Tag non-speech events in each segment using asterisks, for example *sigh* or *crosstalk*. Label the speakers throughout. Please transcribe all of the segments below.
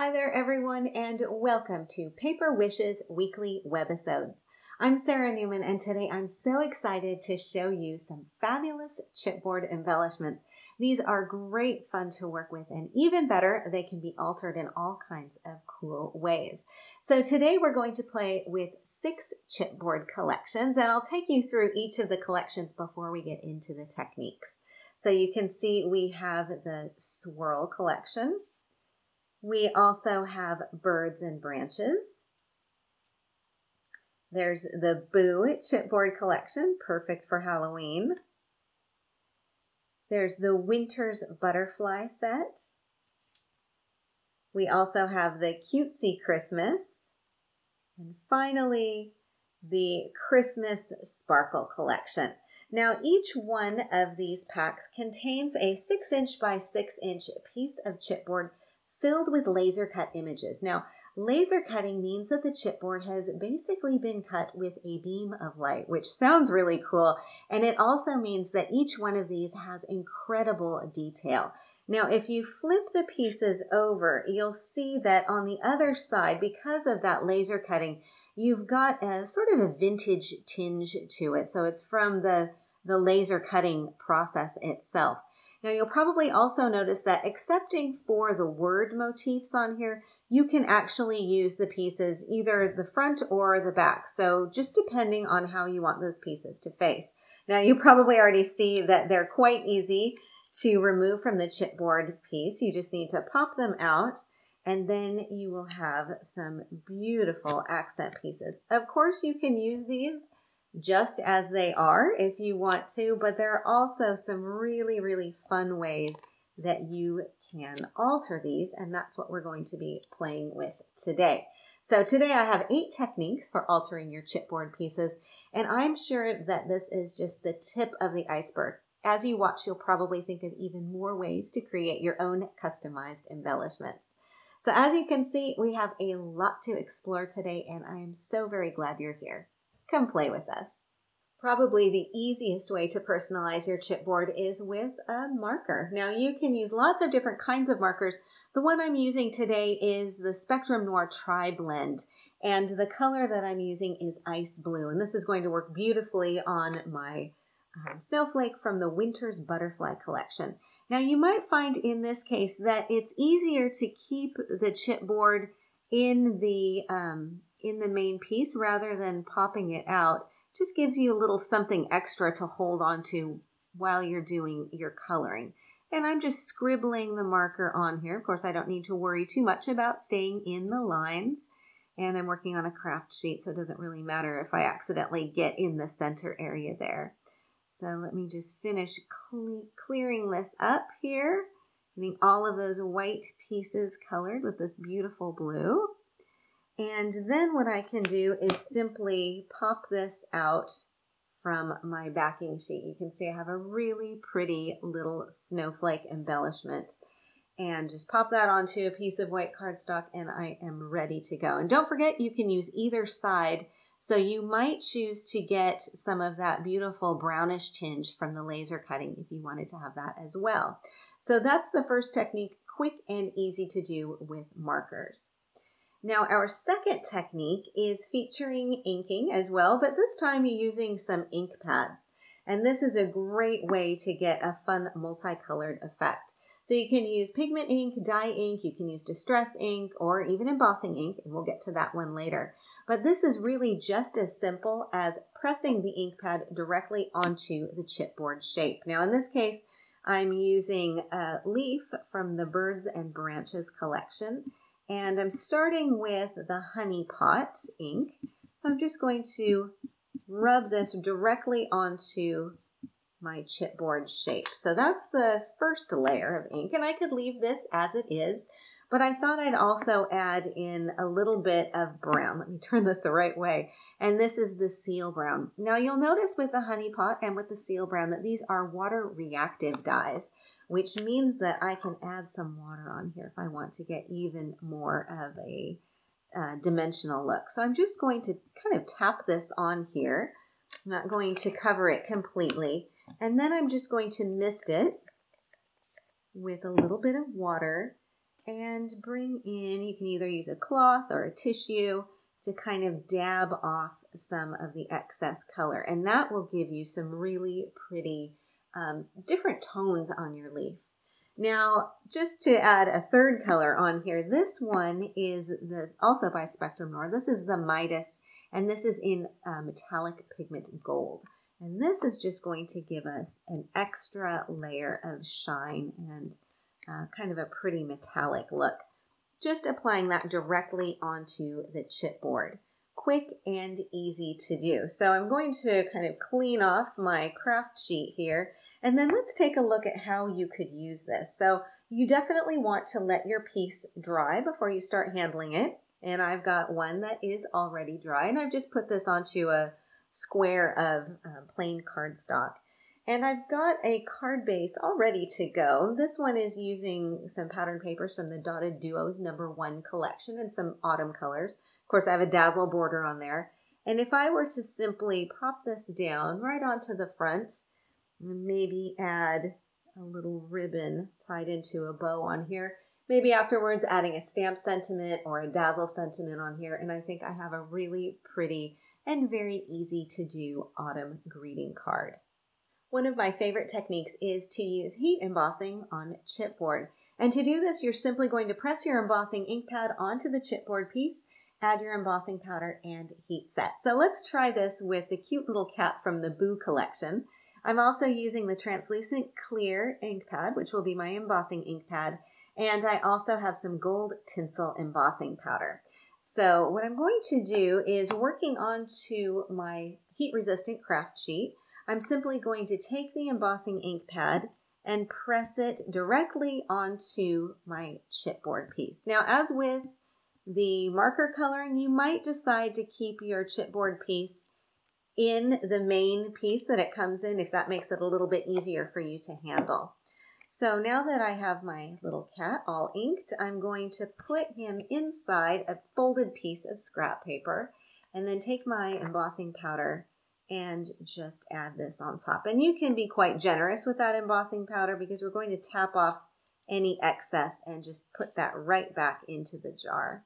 Speaker 1: Hi there, everyone, and welcome to Paper Wishes weekly webisodes. I'm Sarah Newman, and today I'm so excited to show you some fabulous chipboard embellishments. These are great fun to work with, and even better, they can be altered in all kinds of cool ways. So today we're going to play with six chipboard collections, and I'll take you through each of the collections before we get into the techniques. So you can see we have the swirl collection, we also have birds and branches. There's the Boo chipboard collection, perfect for Halloween. There's the Winter's Butterfly set. We also have the Cutesy Christmas. And finally, the Christmas Sparkle collection. Now, each one of these packs contains a 6 inch by 6 inch piece of chipboard filled with laser cut images. Now, laser cutting means that the chipboard has basically been cut with a beam of light, which sounds really cool. And it also means that each one of these has incredible detail. Now, if you flip the pieces over, you'll see that on the other side, because of that laser cutting, you've got a sort of a vintage tinge to it. So it's from the, the laser cutting process itself. Now you'll probably also notice that excepting for the word motifs on here, you can actually use the pieces either the front or the back. So just depending on how you want those pieces to face. Now you probably already see that they're quite easy to remove from the chipboard piece. You just need to pop them out and then you will have some beautiful accent pieces. Of course, you can use these just as they are if you want to, but there are also some really, really fun ways that you can alter these, and that's what we're going to be playing with today. So today I have eight techniques for altering your chipboard pieces, and I'm sure that this is just the tip of the iceberg. As you watch, you'll probably think of even more ways to create your own customized embellishments. So as you can see, we have a lot to explore today, and I am so very glad you're here. Come play with us. Probably the easiest way to personalize your chipboard is with a marker. Now you can use lots of different kinds of markers. The one I'm using today is the Spectrum Noir Tri-Blend and the color that I'm using is ice blue and this is going to work beautifully on my um, snowflake from the Winter's Butterfly collection. Now you might find in this case that it's easier to keep the chipboard in the um, in the main piece rather than popping it out just gives you a little something extra to hold on to while you're doing your coloring. And I'm just scribbling the marker on here. Of course, I don't need to worry too much about staying in the lines. And I'm working on a craft sheet, so it doesn't really matter if I accidentally get in the center area there. So let me just finish cle clearing this up here, getting all of those white pieces colored with this beautiful blue. And then what I can do is simply pop this out from my backing sheet. You can see I have a really pretty little snowflake embellishment and just pop that onto a piece of white cardstock and I am ready to go. And don't forget you can use either side so you might choose to get some of that beautiful brownish tinge from the laser cutting if you wanted to have that as well. So that's the first technique, quick and easy to do with markers. Now our second technique is featuring inking as well, but this time you're using some ink pads. And this is a great way to get a fun multicolored effect. So you can use pigment ink, dye ink, you can use distress ink, or even embossing ink, and we'll get to that one later. But this is really just as simple as pressing the ink pad directly onto the chipboard shape. Now in this case, I'm using a leaf from the Birds and Branches collection. And I'm starting with the Honey Pot ink. So I'm just going to rub this directly onto my chipboard shape. So that's the first layer of ink. And I could leave this as it is, but I thought I'd also add in a little bit of brown. Let me turn this the right way. And this is the seal brown. Now you'll notice with the honey pot and with the seal brown that these are water reactive dyes which means that I can add some water on here if I want to get even more of a uh, dimensional look. So I'm just going to kind of tap this on here. I'm not going to cover it completely. And then I'm just going to mist it with a little bit of water. and bring in, you can either use a cloth or a tissue to kind of dab off some of the excess color. And that will give you some really pretty um, different tones on your leaf. Now, just to add a third color on here, this one is the, also by Spectrum Noir. This is the Midas, and this is in uh, metallic pigment gold. And this is just going to give us an extra layer of shine and uh, kind of a pretty metallic look. Just applying that directly onto the chipboard. Quick and easy to do. So I'm going to kind of clean off my craft sheet here and then let's take a look at how you could use this. So you definitely want to let your piece dry before you start handling it. And I've got one that is already dry and I've just put this onto a square of uh, plain cardstock. And I've got a card base all ready to go. This one is using some pattern papers from the Dotted Duos number one collection and some autumn colors. Of course, I have a dazzle border on there. And if I were to simply pop this down right onto the front, maybe add a little ribbon tied into a bow on here. Maybe afterwards adding a stamp sentiment or a dazzle sentiment on here. And I think I have a really pretty and very easy to do autumn greeting card. One of my favorite techniques is to use heat embossing on chipboard. And to do this, you're simply going to press your embossing ink pad onto the chipboard piece, add your embossing powder, and heat set. So let's try this with the cute little cat from the Boo collection. I'm also using the translucent clear ink pad, which will be my embossing ink pad, and I also have some gold tinsel embossing powder. So what I'm going to do is working onto my heat resistant craft sheet, I'm simply going to take the embossing ink pad and press it directly onto my chipboard piece. Now, as with the marker coloring, you might decide to keep your chipboard piece in the main piece that it comes in if that makes it a little bit easier for you to handle. So now that I have my little cat all inked, I'm going to put him inside a folded piece of scrap paper and then take my embossing powder and just add this on top. And you can be quite generous with that embossing powder because we're going to tap off any excess and just put that right back into the jar.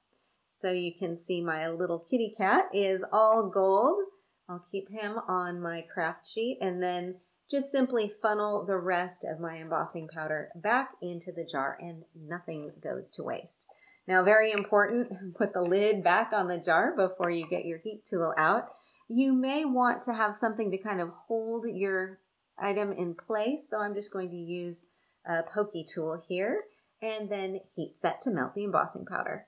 Speaker 1: So you can see my little kitty cat is all gold. I'll keep him on my craft sheet and then just simply funnel the rest of my embossing powder back into the jar and nothing goes to waste. Now, very important, *laughs* put the lid back on the jar before you get your heat tool out you may want to have something to kind of hold your item in place. So I'm just going to use a pokey tool here and then heat set to melt the embossing powder.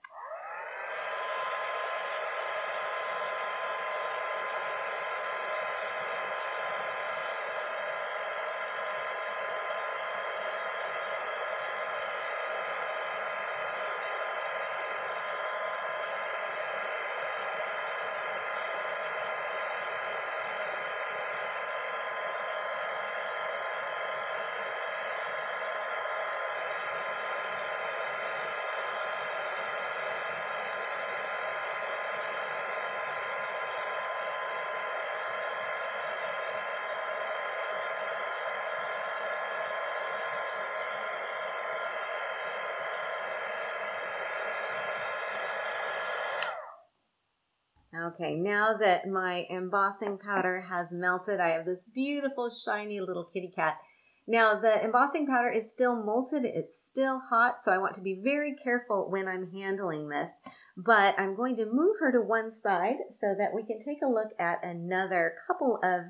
Speaker 1: Okay, now that my embossing powder has melted, I have this beautiful shiny little kitty cat. Now the embossing powder is still molten, it's still hot, so I want to be very careful when I'm handling this. But I'm going to move her to one side so that we can take a look at another couple of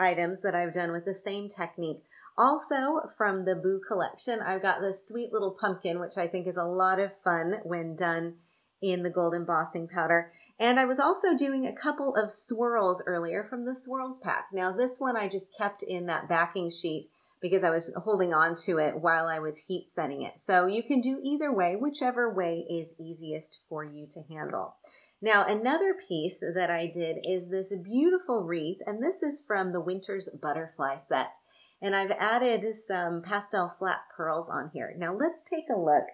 Speaker 1: items that I've done with the same technique. Also from the Boo collection, I've got this sweet little pumpkin, which I think is a lot of fun when done in the gold embossing powder. And I was also doing a couple of swirls earlier from the swirls pack. Now this one I just kept in that backing sheet because I was holding on to it while I was heat setting it. So you can do either way, whichever way is easiest for you to handle. Now another piece that I did is this beautiful wreath, and this is from the Winter's Butterfly set. And I've added some pastel flat pearls on here. Now let's take a look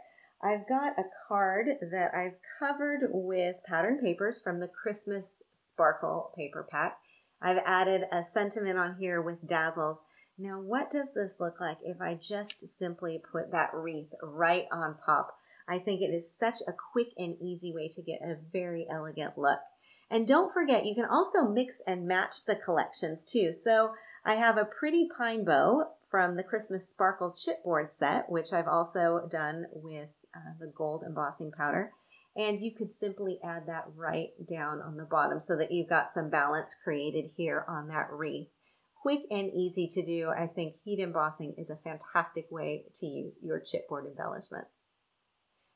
Speaker 1: I've got a card that I've covered with pattern papers from the Christmas Sparkle paper pack. I've added a sentiment on here with dazzles. Now, what does this look like if I just simply put that wreath right on top I think it is such a quick and easy way to get a very elegant look. And don't forget, you can also mix and match the collections too. So I have a pretty pine bough from the Christmas Sparkle chipboard set, which I've also done with uh, the gold embossing powder. And you could simply add that right down on the bottom so that you've got some balance created here on that wreath. Quick and easy to do. I think heat embossing is a fantastic way to use your chipboard embellishments.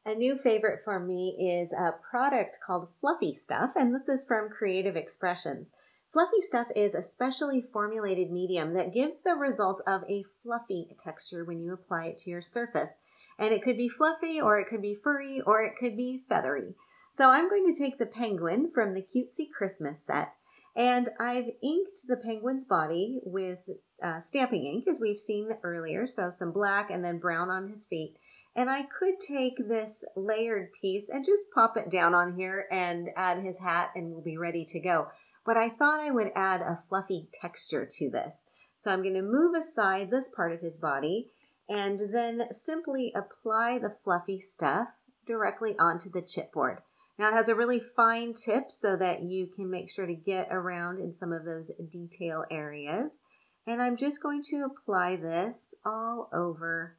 Speaker 1: A new favorite for me is a product called Fluffy Stuff, and this is from Creative Expressions. Fluffy Stuff is a specially formulated medium that gives the result of a fluffy texture when you apply it to your surface. And it could be fluffy, or it could be furry, or it could be feathery. So I'm going to take the penguin from the Cutesy Christmas set, and I've inked the penguin's body with uh, stamping ink, as we've seen earlier. So some black and then brown on his feet. And I could take this layered piece and just pop it down on here and add his hat and we'll be ready to go. But I thought I would add a fluffy texture to this. So I'm going to move aside this part of his body and then simply apply the fluffy stuff directly onto the chipboard. Now it has a really fine tip so that you can make sure to get around in some of those detail areas. And I'm just going to apply this all over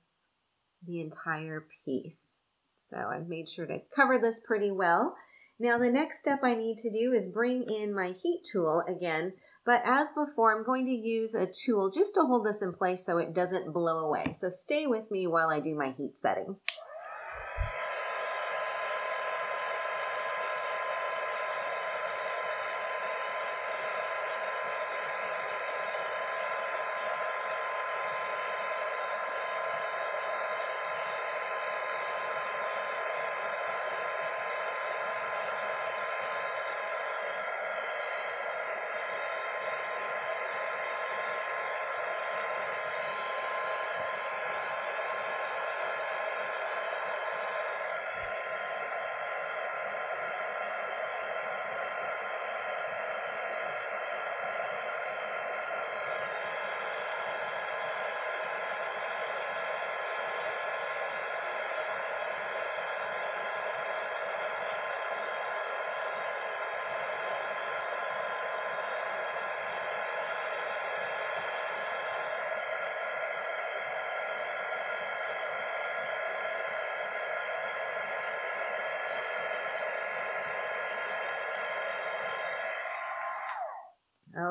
Speaker 1: the entire piece. So I've made sure to cover this pretty well. Now the next step I need to do is bring in my heat tool again, but as before, I'm going to use a tool just to hold this in place so it doesn't blow away. So stay with me while I do my heat setting.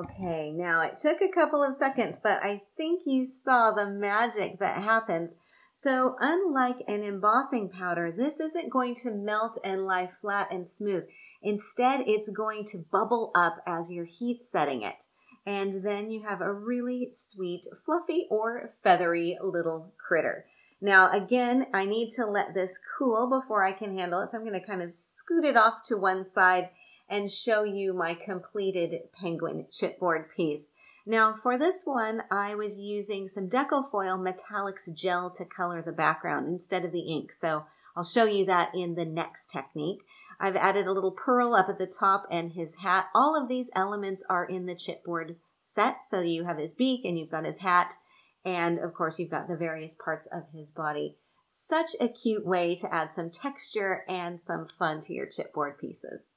Speaker 1: Okay, now it took a couple of seconds, but I think you saw the magic that happens. So unlike an embossing powder, this isn't going to melt and lie flat and smooth. Instead, it's going to bubble up as you're heat setting it. And then you have a really sweet, fluffy or feathery little critter. Now, again, I need to let this cool before I can handle it. So I'm going to kind of scoot it off to one side and show you my completed penguin chipboard piece. Now for this one, I was using some Decofoil Metallics gel to color the background instead of the ink. So I'll show you that in the next technique. I've added a little pearl up at the top and his hat. All of these elements are in the chipboard set. So you have his beak and you've got his hat. And of course, you've got the various parts of his body. Such a cute way to add some texture and some fun to your chipboard pieces.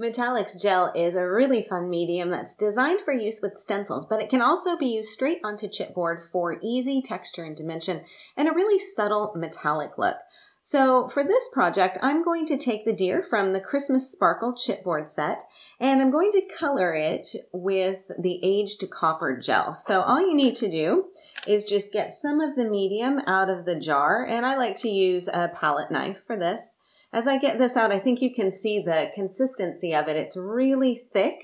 Speaker 1: Metallics gel is a really fun medium that's designed for use with stencils, but it can also be used straight onto chipboard for easy texture and dimension and a really subtle metallic look. So for this project, I'm going to take the deer from the Christmas Sparkle chipboard set and I'm going to color it with the aged copper gel. So all you need to do is just get some of the medium out of the jar and I like to use a palette knife for this. As I get this out, I think you can see the consistency of it. It's really thick.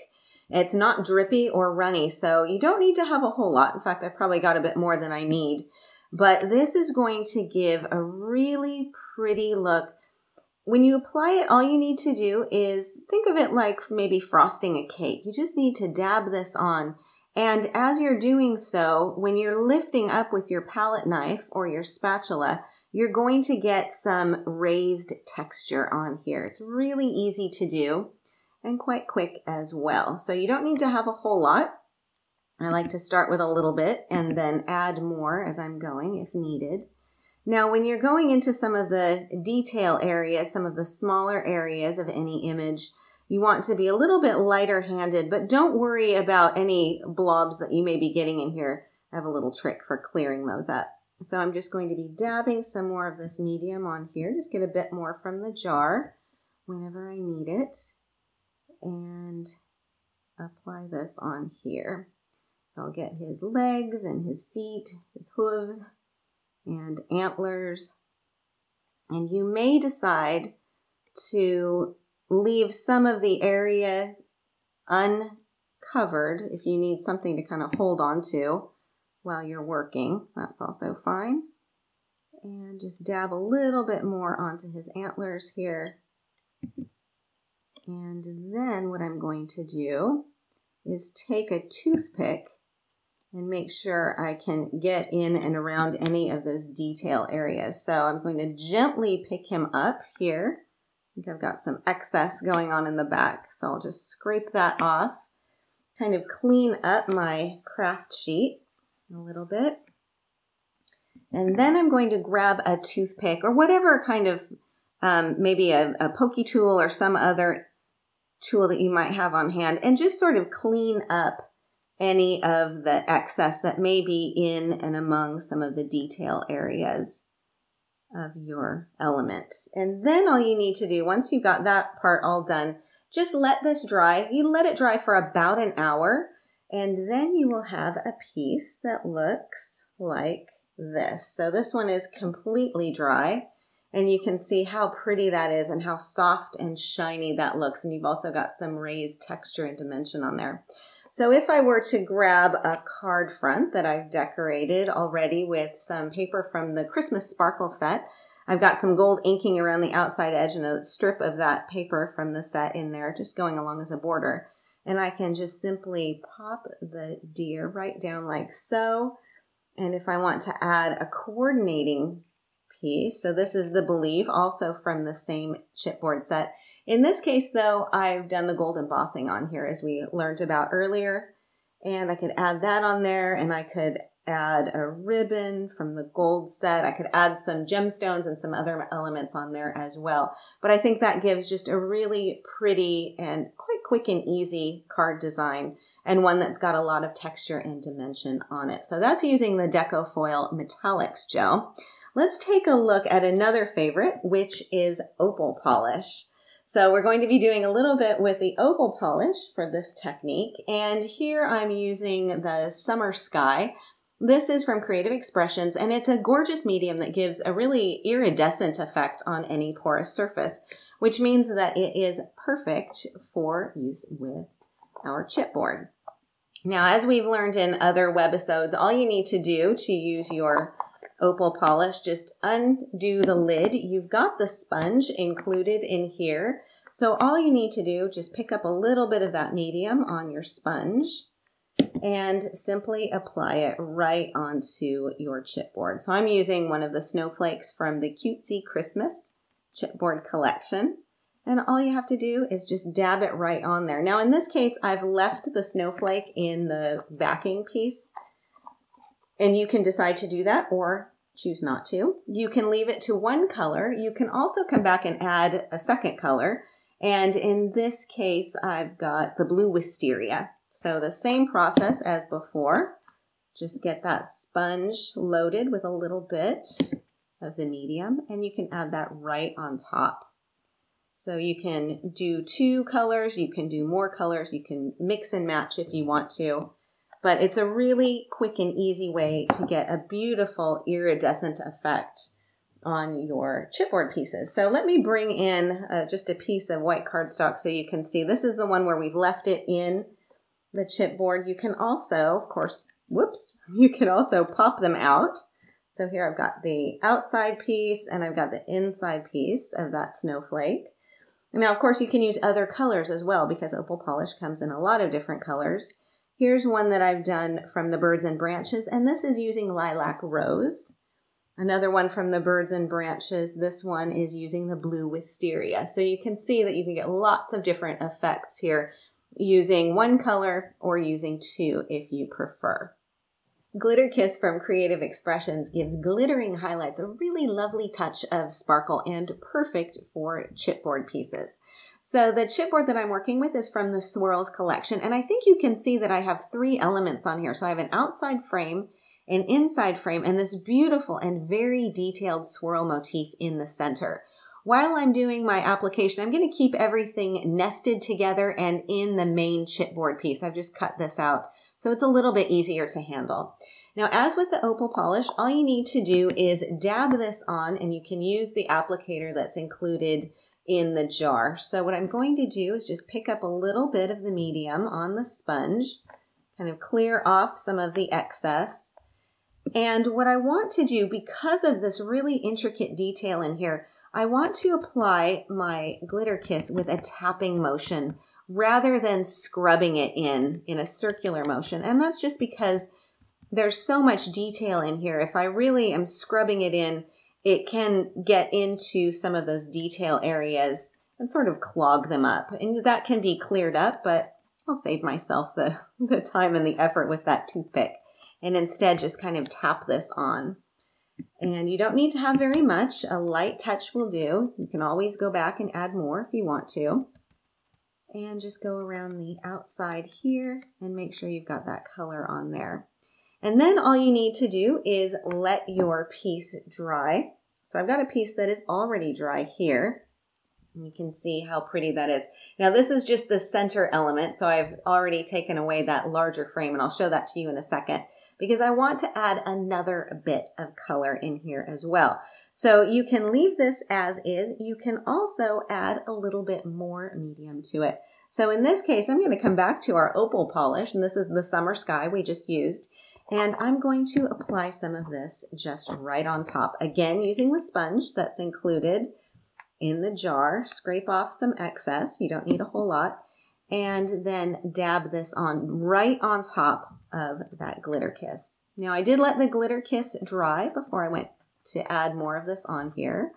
Speaker 1: It's not drippy or runny, so you don't need to have a whole lot. In fact, I probably got a bit more than I need. But this is going to give a really pretty look. When you apply it, all you need to do is think of it like maybe frosting a cake. You just need to dab this on. And as you're doing so, when you're lifting up with your palette knife or your spatula, you're going to get some raised texture on here. It's really easy to do and quite quick as well. So you don't need to have a whole lot. I like to start with a little bit and then add more as I'm going if needed. Now, when you're going into some of the detail areas, some of the smaller areas of any image, you want to be a little bit lighter handed, but don't worry about any blobs that you may be getting in here. I have a little trick for clearing those up. So I'm just going to be dabbing some more of this medium on here. Just get a bit more from the jar whenever I need it. And apply this on here. So I'll get his legs and his feet, his hooves and antlers. And you may decide to leave some of the area uncovered if you need something to kind of hold on to while you're working. That's also fine. And just dab a little bit more onto his antlers here. And then what I'm going to do is take a toothpick and make sure I can get in and around any of those detail areas. So I'm going to gently pick him up here. I think I've got some excess going on in the back, so I'll just scrape that off, kind of clean up my craft sheet a little bit. And then I'm going to grab a toothpick or whatever kind of, um, maybe a, a pokey tool or some other tool that you might have on hand and just sort of clean up any of the excess that may be in and among some of the detail areas of your element. And then all you need to do, once you've got that part all done, just let this dry. You let it dry for about an hour, and then you will have a piece that looks like this. So this one is completely dry, and you can see how pretty that is and how soft and shiny that looks. And you've also got some raised texture and dimension on there. So if I were to grab a card front that I've decorated already with some paper from the Christmas Sparkle set, I've got some gold inking around the outside edge and a strip of that paper from the set in there, just going along as a border. And I can just simply pop the deer right down like so. And if I want to add a coordinating piece, so this is the Believe, also from the same chipboard set, in this case, though, I've done the gold embossing on here as we learned about earlier. And I could add that on there and I could add a ribbon from the gold set. I could add some gemstones and some other elements on there as well. But I think that gives just a really pretty and quite quick and easy card design and one that's got a lot of texture and dimension on it. So that's using the Deco Foil Metallics gel. Let's take a look at another favorite, which is opal polish. So we're going to be doing a little bit with the opal polish for this technique. And here I'm using the Summer Sky. This is from Creative Expressions and it's a gorgeous medium that gives a really iridescent effect on any porous surface, which means that it is perfect for use with our chipboard. Now, as we've learned in other webisodes, all you need to do to use your opal polish, just undo the lid. You've got the sponge included in here. So all you need to do, just pick up a little bit of that medium on your sponge and simply apply it right onto your chipboard. So I'm using one of the snowflakes from the Cutesy Christmas chipboard collection. And all you have to do is just dab it right on there. Now in this case, I've left the snowflake in the backing piece and you can decide to do that or choose not to. You can leave it to one color. You can also come back and add a second color. And in this case, I've got the blue wisteria. So the same process as before. Just get that sponge loaded with a little bit of the medium and you can add that right on top. So you can do two colors, you can do more colors, you can mix and match if you want to but it's a really quick and easy way to get a beautiful iridescent effect on your chipboard pieces. So let me bring in uh, just a piece of white cardstock so you can see. This is the one where we've left it in the chipboard. You can also, of course, whoops, *laughs* you can also pop them out. So here I've got the outside piece and I've got the inside piece of that snowflake. Now, of course, you can use other colors as well because opal polish comes in a lot of different colors. Here's one that I've done from the Birds and Branches, and this is using Lilac Rose. Another one from the Birds and Branches, this one is using the Blue Wisteria. So you can see that you can get lots of different effects here using one color or using two if you prefer. Glitter Kiss from Creative Expressions gives glittering highlights a really lovely touch of sparkle and perfect for chipboard pieces. So the chipboard that I'm working with is from the Swirls collection, and I think you can see that I have three elements on here. So I have an outside frame, an inside frame, and this beautiful and very detailed swirl motif in the center. While I'm doing my application, I'm going to keep everything nested together and in the main chipboard piece. I've just cut this out so it's a little bit easier to handle. Now, as with the opal polish, all you need to do is dab this on and you can use the applicator that's included in the jar. So what I'm going to do is just pick up a little bit of the medium on the sponge, kind of clear off some of the excess. And what I want to do, because of this really intricate detail in here, I want to apply my glitter kiss with a tapping motion rather than scrubbing it in in a circular motion. And that's just because there's so much detail in here. If I really am scrubbing it in, it can get into some of those detail areas and sort of clog them up. And that can be cleared up, but I'll save myself the, *laughs* the time and the effort with that toothpick and instead just kind of tap this on. And you don't need to have very much. A light touch will do. You can always go back and add more if you want to and just go around the outside here and make sure you've got that color on there. And then all you need to do is let your piece dry. So I've got a piece that is already dry here. You can see how pretty that is. Now this is just the center element, so I've already taken away that larger frame, and I'll show that to you in a second, because I want to add another bit of color in here as well. So you can leave this as is. You can also add a little bit more medium to it. So in this case, I'm going to come back to our opal polish, and this is the summer sky we just used. And I'm going to apply some of this just right on top. Again, using the sponge that's included in the jar. Scrape off some excess. You don't need a whole lot. And then dab this on right on top of that glitter kiss. Now I did let the glitter kiss dry before I went to add more of this on here.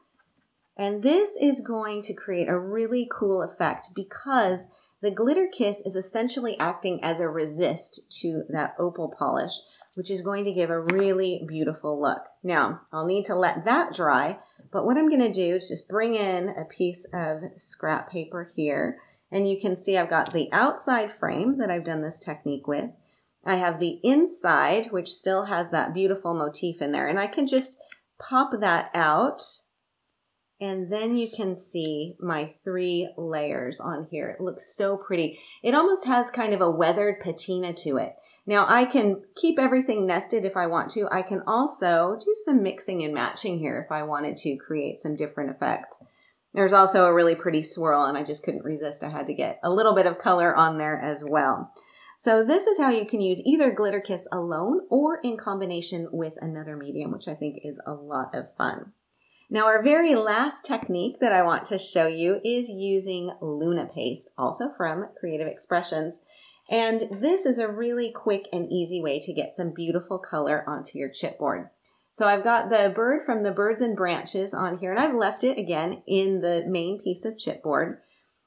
Speaker 1: And this is going to create a really cool effect because the glitter kiss is essentially acting as a resist to that opal polish, which is going to give a really beautiful look. Now, I'll need to let that dry, but what I'm gonna do is just bring in a piece of scrap paper here, and you can see I've got the outside frame that I've done this technique with. I have the inside, which still has that beautiful motif in there, and I can just pop that out and then you can see my three layers on here. It looks so pretty. It almost has kind of a weathered patina to it. Now I can keep everything nested if I want to. I can also do some mixing and matching here if I wanted to create some different effects. There's also a really pretty swirl and I just couldn't resist. I had to get a little bit of color on there as well. So this is how you can use either Glitter Kiss alone or in combination with another medium, which I think is a lot of fun. Now our very last technique that I want to show you is using Luna Paste, also from Creative Expressions. And this is a really quick and easy way to get some beautiful color onto your chipboard. So I've got the bird from the Birds and Branches on here, and I've left it again in the main piece of chipboard.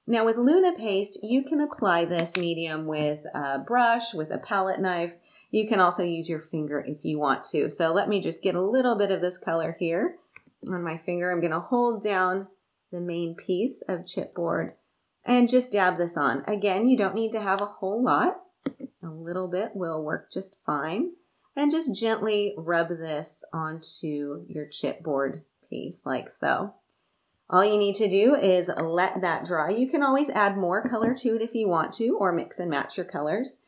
Speaker 1: Now with Luna Paste, you can apply this medium with a brush, with a palette knife. You can also use your finger if you want to. So let me just get a little bit of this color here on my finger. I'm going to hold down the main piece of chipboard and just dab this on. Again, you don't need to have a whole lot. A little bit will work just fine. And just gently rub this onto your chipboard piece like so. All you need to do is let that dry. You can always add more color to it if you want to or mix and match your colors.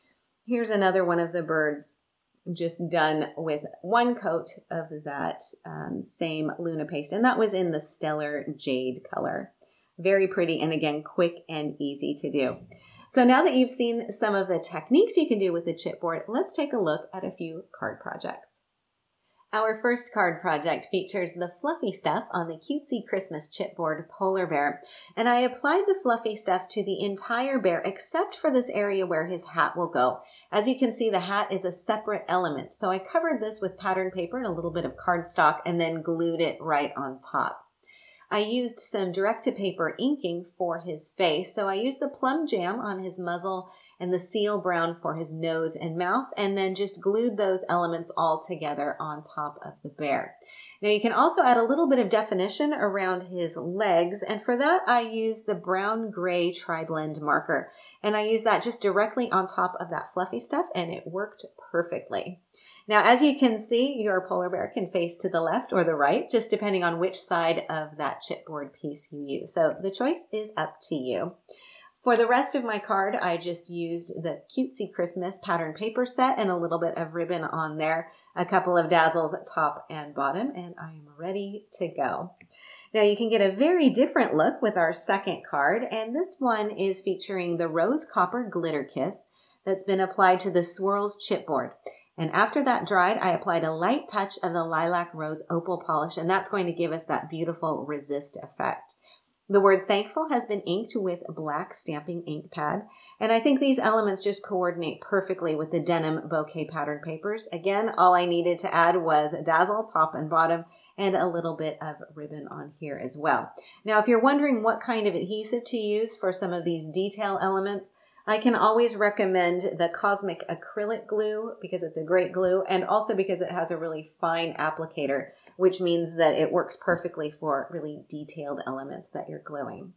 Speaker 1: Here's another one of the birds just done with one coat of that um, same Luna paste. And that was in the Stellar Jade color. Very pretty and again, quick and easy to do. So now that you've seen some of the techniques you can do with the chipboard, let's take a look at a few card projects. Our first card project features the fluffy stuff on the cutesy Christmas chipboard Polar Bear, and I applied the fluffy stuff to the entire bear except for this area where his hat will go. As you can see, the hat is a separate element, so I covered this with pattern paper and a little bit of cardstock and then glued it right on top. I used some direct to paper inking for his face, so I used the plum jam on his muzzle and the seal brown for his nose and mouth, and then just glued those elements all together on top of the bear. Now you can also add a little bit of definition around his legs, and for that I use the brown gray tri-blend marker. And I use that just directly on top of that fluffy stuff, and it worked perfectly. Now, as you can see, your polar bear can face to the left or the right, just depending on which side of that chipboard piece you use. So the choice is up to you. For the rest of my card, I just used the Cutesy Christmas pattern paper set and a little bit of ribbon on there, a couple of dazzles at top and bottom, and I am ready to go. Now you can get a very different look with our second card, and this one is featuring the Rose Copper Glitter Kiss that's been applied to the Swirls chipboard. And after that dried, I applied a light touch of the Lilac Rose Opal Polish, and that's going to give us that beautiful resist effect. The word thankful has been inked with black stamping ink pad, and I think these elements just coordinate perfectly with the denim bouquet pattern papers. Again, all I needed to add was a dazzle top and bottom and a little bit of ribbon on here as well. Now, if you're wondering what kind of adhesive to use for some of these detail elements, I can always recommend the Cosmic Acrylic Glue because it's a great glue and also because it has a really fine applicator, which means that it works perfectly for really detailed elements that you're gluing.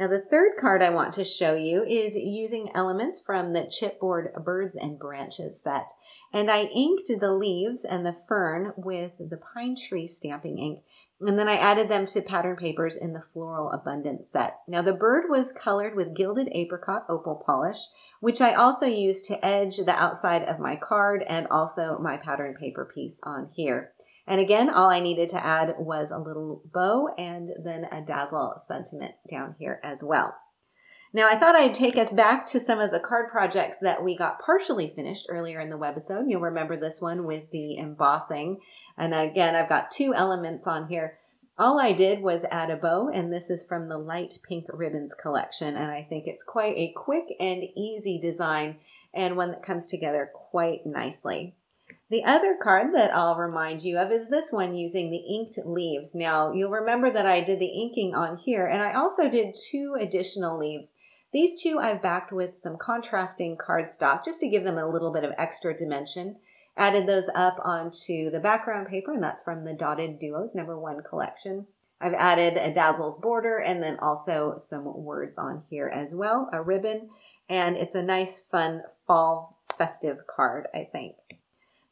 Speaker 1: Now the third card I want to show you is using elements from the chipboard Birds and Branches set. And I inked the leaves and the fern with the pine tree stamping ink. And then I added them to pattern papers in the Floral Abundance set. Now the bird was colored with gilded apricot opal polish, which I also used to edge the outside of my card and also my pattern paper piece on here. And again, all I needed to add was a little bow and then a dazzle sentiment down here as well. Now, I thought I'd take us back to some of the card projects that we got partially finished earlier in the webisode. You'll remember this one with the embossing. And again, I've got two elements on here. All I did was add a bow, and this is from the Light Pink Ribbons collection. And I think it's quite a quick and easy design and one that comes together quite nicely. The other card that I'll remind you of is this one using the inked leaves. Now, you'll remember that I did the inking on here, and I also did two additional leaves these two I've backed with some contrasting cardstock just to give them a little bit of extra dimension. Added those up onto the background paper, and that's from the Dotted Duos number one collection. I've added a Dazzles border and then also some words on here as well, a ribbon, and it's a nice, fun fall festive card, I think.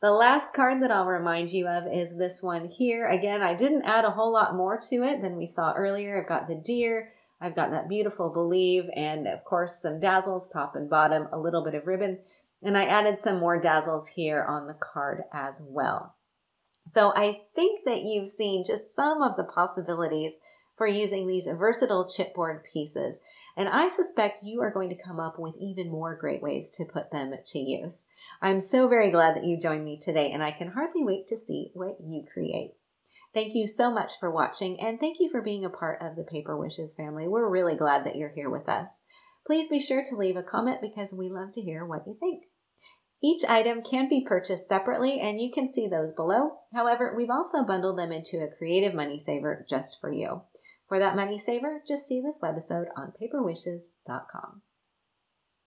Speaker 1: The last card that I'll remind you of is this one here. Again, I didn't add a whole lot more to it than we saw earlier. I've got the deer, I've got that beautiful Believe and of course some dazzles top and bottom, a little bit of ribbon. And I added some more dazzles here on the card as well. So I think that you've seen just some of the possibilities for using these versatile chipboard pieces. And I suspect you are going to come up with even more great ways to put them to use. I'm so very glad that you joined me today and I can hardly wait to see what you create. Thank you so much for watching and thank you for being a part of the Paper Wishes family. We're really glad that you're here with us. Please be sure to leave a comment because we love to hear what you think. Each item can be purchased separately and you can see those below. However, we've also bundled them into a creative money saver just for you. For that money saver, just see this webisode on paperwishes.com.